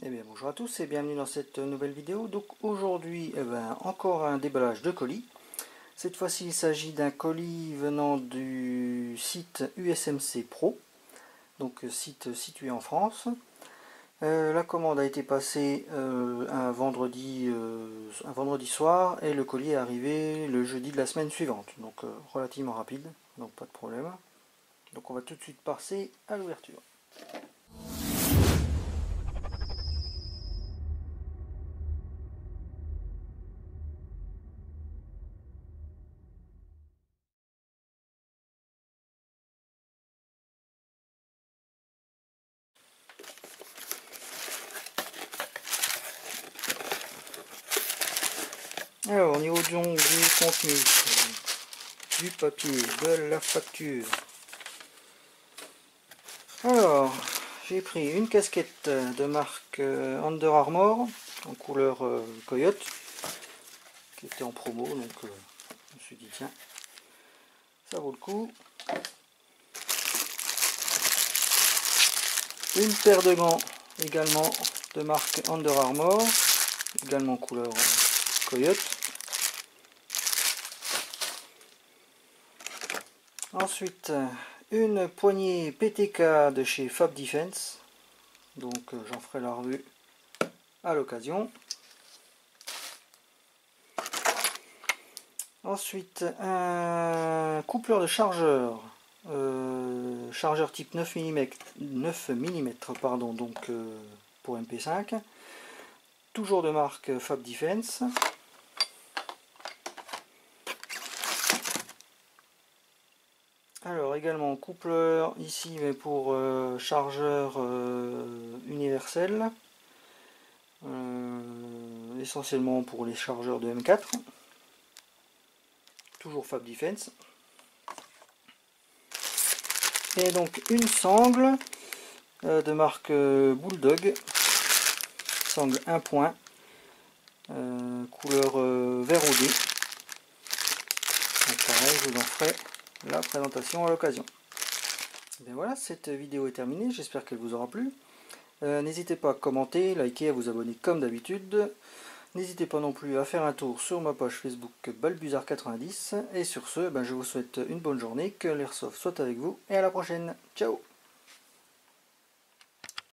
Eh bien bonjour à tous et bienvenue dans cette nouvelle vidéo. Donc aujourd'hui, eh ben, encore un déballage de colis. Cette fois-ci, il s'agit d'un colis venant du site USMC Pro, donc site situé en France. Euh, la commande a été passée euh, un, vendredi, euh, un vendredi soir et le colis est arrivé le jeudi de la semaine suivante, donc relativement rapide, donc pas de problème. Donc on va tout de suite passer à l'ouverture. Alors, au niveau du, contenu, du papier, de la facture. Alors, j'ai pris une casquette de marque euh, Under Armour en couleur euh, coyote qui était en promo donc euh, je me suis dit tiens ça vaut le coup une paire de gants également de marque Under Armour également couleur coyote Ensuite, une poignée PTK de chez Fab Defense. Donc euh, j'en ferai la revue à l'occasion. Ensuite, un coupleur de chargeur. Euh, chargeur type 9 mm, 9 mm pardon, donc euh, pour MP5. Toujours de marque Fab Defense. Alors également coupleur ici mais pour euh, chargeur euh, universel. Euh, essentiellement pour les chargeurs de M4. Toujours Fab Defense. Et donc une sangle de marque Bulldog. Sangle 1 point. couleur vert au dé. Donc pareil, je vous en ferai la présentation à l'occasion. Ben voilà, cette vidéo est terminée, j'espère qu'elle vous aura plu. Euh, n'hésitez pas à commenter, liker, à vous abonner comme d'habitude. N'hésitez pas non plus à faire un tour sur ma page Facebook Balbuzard90. Et sur ce, ben je vous souhaite une bonne journée, que l'airsoft soit avec vous, et à la prochaine. Ciao